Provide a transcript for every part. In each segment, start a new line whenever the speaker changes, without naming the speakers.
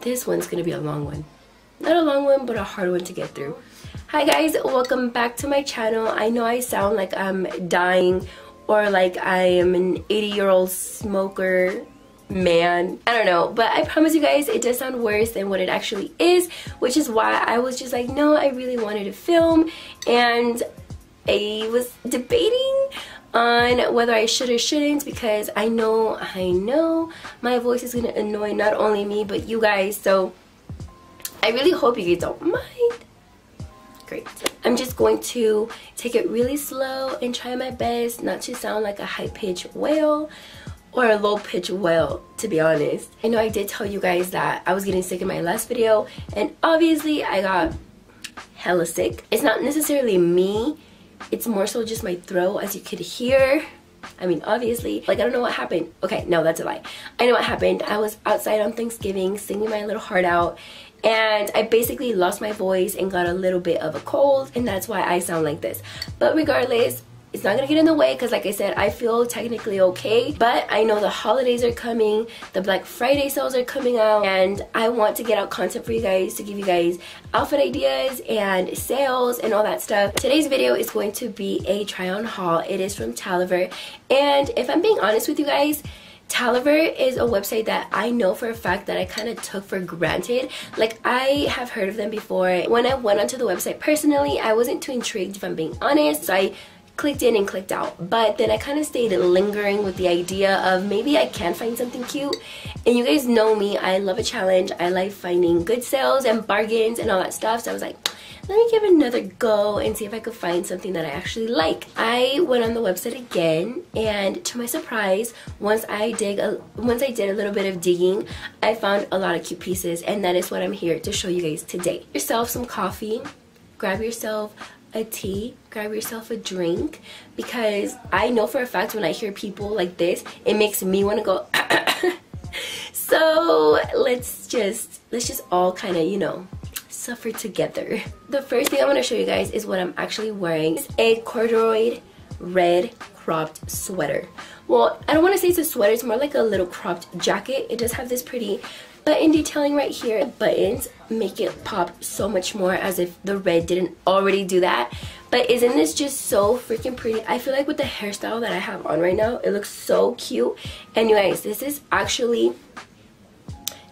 this one's gonna be a long one. Not a long one, but a hard one to get through. Hi guys, welcome back to my channel. I know I sound like I'm dying or like I am an 80 year old smoker man i don't know but i promise you guys it does sound worse than what it actually is which is why i was just like no i really wanted to film and i was debating on whether I should or shouldn't because I know, I know my voice is going to annoy not only me but you guys. So I really hope you guys don't mind. Great. I'm just going to take it really slow and try my best not to sound like a high-pitched wail or a low-pitched wail to be honest. I know I did tell you guys that I was getting sick in my last video and obviously I got hella sick. It's not necessarily me it's more so just my throat as you could hear. I mean, obviously, like, I don't know what happened. Okay, no, that's a lie. I know what happened. I was outside on Thanksgiving singing my little heart out and I basically lost my voice and got a little bit of a cold and that's why I sound like this. But regardless, it's not gonna get in the way because like I said I feel technically okay but I know the holidays are coming the Black Friday sales are coming out and I want to get out content for you guys to give you guys outfit ideas and sales and all that stuff today's video is going to be a try on haul it is from Talever and if I'm being honest with you guys Talever is a website that I know for a fact that I kind of took for granted. Like I have heard of them before. When I went onto the website personally, I wasn't too intrigued if I'm being honest. So I clicked in and clicked out. But then I kind of stayed lingering with the idea of maybe I can find something cute. And you guys know me I love a challenge. I like finding good sales and bargains and all that stuff. So I was like let me give another go and see if I could find something that I actually like. I went on the website again and to my surprise, once I dig a, once I did a little bit of digging, I found a lot of cute pieces. And that is what I'm here to show you guys today. Yourself some coffee, grab yourself a tea, grab yourself a drink because I know for a fact when I hear people like this, it makes me want to go so let's just let's just all kind of you know suffer together. The first thing i want to show you guys is what i'm actually wearing. It's a corduroy red cropped sweater. Well i don't want to say it's a sweater it's more like a little cropped jacket. It does have this pretty button detailing right here buttons make it pop so much more as if the red didn't already do that. But isn't this just so freaking pretty? I feel like with the hairstyle that i have on right now it looks so cute. Guys this is actually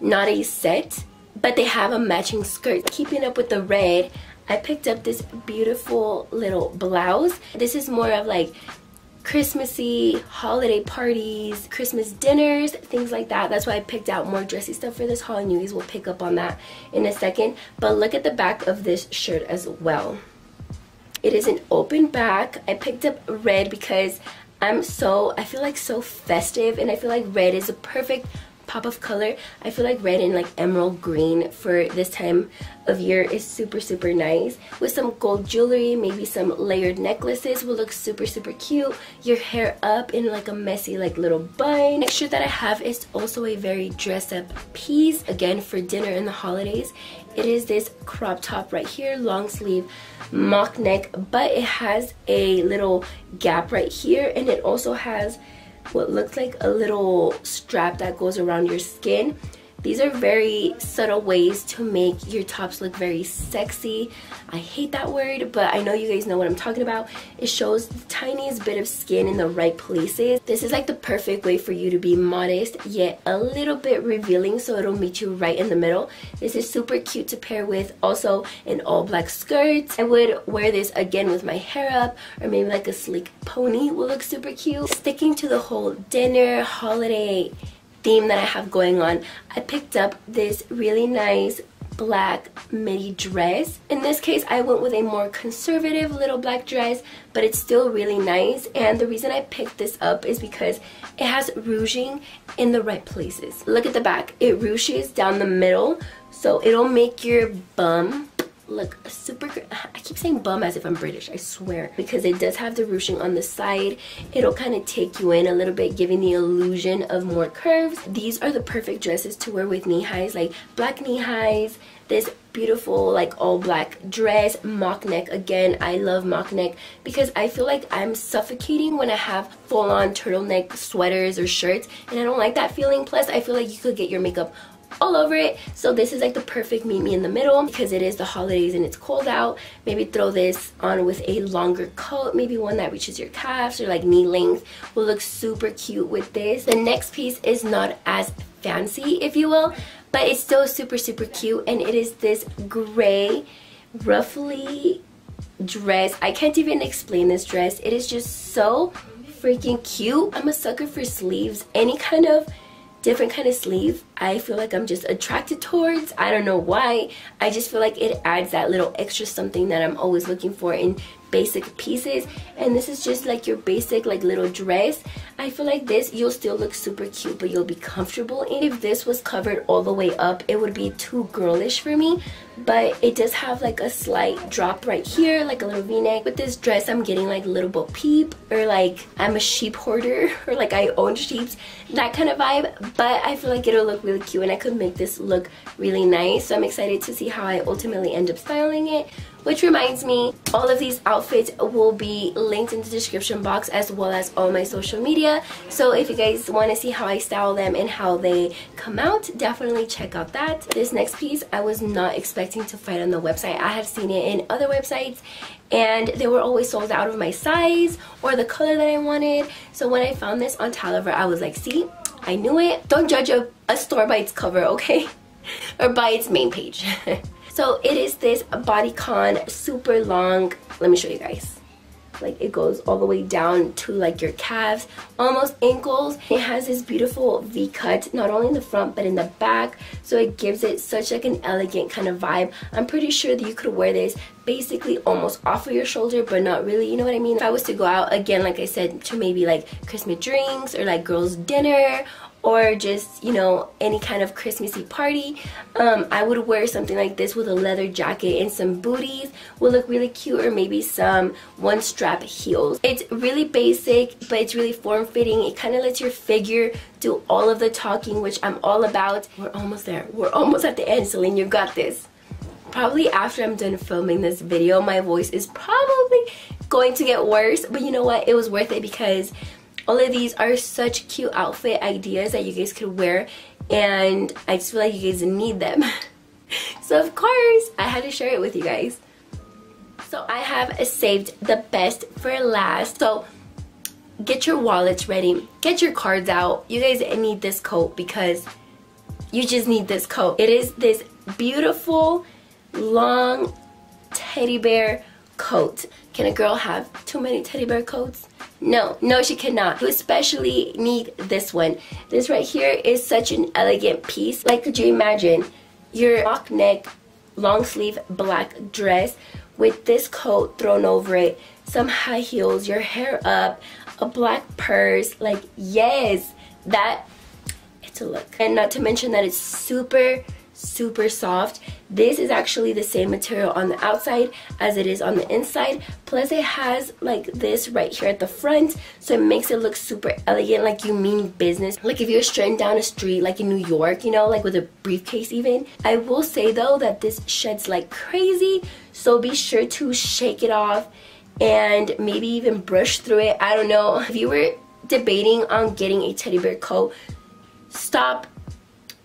not a set but they have a matching skirt. Keeping up with the red I picked up this beautiful little blouse. This is more of like Christmassy, holiday parties, Christmas dinners, things like that. That's why I picked out more dressy stuff for this haul and you guys will pick up on that in a second. But look at the back of this shirt as well. It is an open back. I picked up red because I'm so, I feel like so festive and I feel like red is a perfect pop of color. I feel like red and like emerald green for this time of year is super super nice. With some gold jewelry, maybe some layered necklaces will look super super cute. Your hair up in like a messy like little bun. Next shirt that I have is also a very dress up piece. Again for dinner in the holidays. It is this crop top right here, long sleeve mock neck, but it has a little gap right here and it also has what looks like a little strap that goes around your skin these are very subtle ways to make your tops look very sexy. I hate that word, but I know you guys know what I'm talking about. It shows the tiniest bit of skin in the right places. This is like the perfect way for you to be modest, yet a little bit revealing so it'll meet you right in the middle. This is super cute to pair with also an all black skirt. I would wear this again with my hair up or maybe like a sleek pony will look super cute. Sticking to the whole dinner, holiday, theme that I have going on, I picked up this really nice black midi dress. In this case, I went with a more conservative little black dress, but it's still really nice. And the reason I picked this up is because it has ruching in the right places. Look at the back. It ruches down the middle, so it'll make your bum look super I keep saying bum as if I'm British I swear. Because it does have the ruching on the side. It'll kind of take you in a little bit giving the illusion of more curves. These are the perfect dresses to wear with knee highs like black knee highs this beautiful like all black dress mock neck. Again I love mock neck because I feel like I'm suffocating when I have full-on turtleneck sweaters or shirts and I don't like that feeling. Plus I feel like you could get your makeup all over it. So this is like the perfect meet me in the middle because it is the holidays and it's cold out. Maybe throw this on with a longer coat, maybe one that reaches your calves or like knee length will look super cute with this. The next piece is not as fancy, if you will, but it's still super, super cute. And it is this gray, ruffly dress. I can't even explain this dress. It is just so freaking cute. I'm a sucker for sleeves. Any kind of different kind of sleeve I feel like I'm just attracted towards. I don't know why. I just feel like it adds that little extra something that I'm always looking for in basic pieces and this is just like your basic like little dress I feel like this you'll still look super cute but you'll be comfortable and if this was covered all the way up it would be too girlish for me but it does have like a slight drop right here like a little v-neck. With this dress i'm getting like little bo peep or like i'm a sheep hoarder or like i own sheeps that kind of vibe. But i feel like it'll look really cute and i could make this look really nice. So i'm excited to see how i ultimately end up styling it which reminds me all of these outfits will be linked in the description box as well as all my social media so if you guys want to see how i style them and how they come out definitely check out that this next piece i was not expecting to find on the website. I have seen it in other websites and they were always sold out of my size or the color that I wanted. So when I found this on Talever, I was like, see, I knew it. Don't judge a, a store by its cover, okay? or by its main page. so it is this bodycon super long. Let me show you guys. Like it goes all the way down to like your calves almost ankles. It has this beautiful v cut not only in the front but in the back. So it gives it such like an elegant kind of vibe. I'm pretty sure that you could wear this basically almost off of your shoulder but not really you know what i mean? If i was to go out again like i said to maybe like christmas drinks or like girls dinner or just you know any kind of Christmassy party um, I would wear something like this with a leather jacket and some booties. Will look really cute or maybe some one strap heels. It's really basic but it's really form-fitting. It kind of lets your figure do all of the talking which I'm all about. We're almost there. We're almost at the end Celine. You got this. Probably after I'm done filming this video my voice is probably going to get worse but you know what? It was worth it because all of these are such cute outfit ideas that you guys could wear and I just feel like you guys need them. so of course, I had to share it with you guys. So I have saved the best for last. So get your wallets ready. Get your cards out. You guys need this coat because you just need this coat. It is this beautiful, long teddy bear coat. Can a girl have too many teddy bear coats? No, no she cannot. You especially need this one. This right here is such an elegant piece. Like could you imagine your mock neck long sleeve black dress with this coat thrown over it, some high heels, your hair up, a black purse. Like yes, that it's a look. And not to mention that it's super super soft. This is actually the same material on the outside as it is on the inside. Plus it has like this right here at the front so it makes it look super elegant like you mean business. Like if you're strutting down a street like in New York you know like with a briefcase even. I will say though that this sheds like crazy so be sure to shake it off and maybe even brush through it. I don't know. If you were debating on getting a teddy bear coat stop.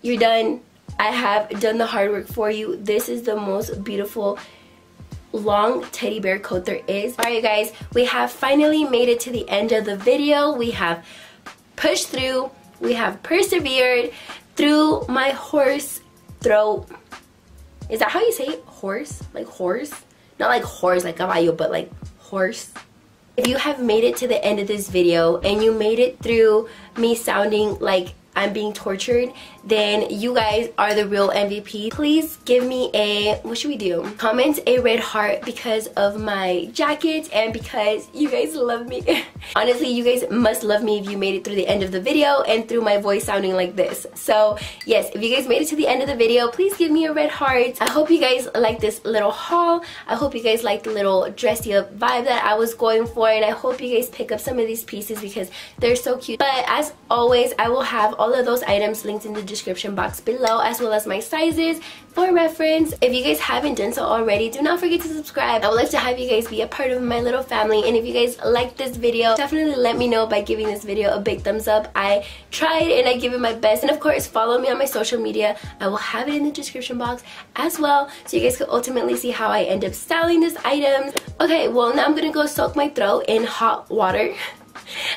You're done I have done the hard work for you. This is the most beautiful long teddy bear coat there is. Alright guys, we have finally made it to the end of the video. We have pushed through, we have persevered through my horse throat. Is that how you say it? Horse? Like horse? Not like horse like caballo, but like horse. If you have made it to the end of this video and you made it through me sounding like I'm being tortured, then you guys are the real MVP. Please give me a, what should we do? Comment a red heart because of my jacket and because you guys love me. Honestly, you guys must love me if you made it through the end of the video and through my voice sounding like this. So yes, if you guys made it to the end of the video, please give me a red heart. I hope you guys like this little haul. I hope you guys like the little dressy up vibe that I was going for and I hope you guys pick up some of these pieces because they're so cute. But as always, I will have all of those items linked in the description box below as well as my sizes for reference. If you guys haven't done so already, do not forget to subscribe. I would like to have you guys be a part of my little family and if you guys like this video, definitely let me know by giving this video a big thumbs up. I tried and I give it my best and of course follow me on my social media. I will have it in the description box as well so you guys can ultimately see how I end up styling this item. Okay, well now I'm gonna go soak my throat in hot water.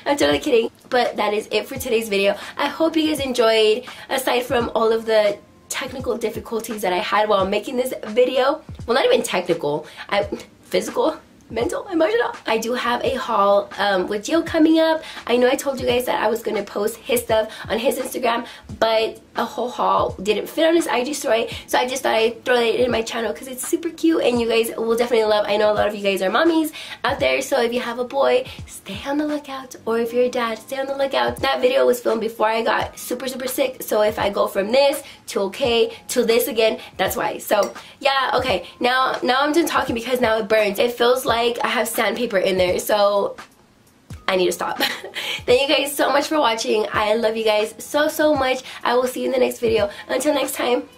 I'm totally kidding. But that is it for today's video. I hope you guys enjoyed, aside from all of the technical difficulties that I had while making this video. Well, not even technical. I physical mental, emotional. I do have a haul um, with Gio coming up. I know I told you guys that I was going to post his stuff on his Instagram, but a whole haul didn't fit on his IG story. So I just thought I'd throw it in my channel because it's super cute and you guys will definitely love. I know a lot of you guys are mommies out there. So if you have a boy, stay on the lookout. Or if you're a dad, stay on the lookout. That video was filmed before I got super, super sick. So if I go from this to okay to this again, that's why. So yeah, okay. Now, now I'm done talking because now it burns. It feels like I have sandpaper in there. So I need to stop. Thank you guys so much for watching. I love you guys so, so much. I will see you in the next video. Until next time,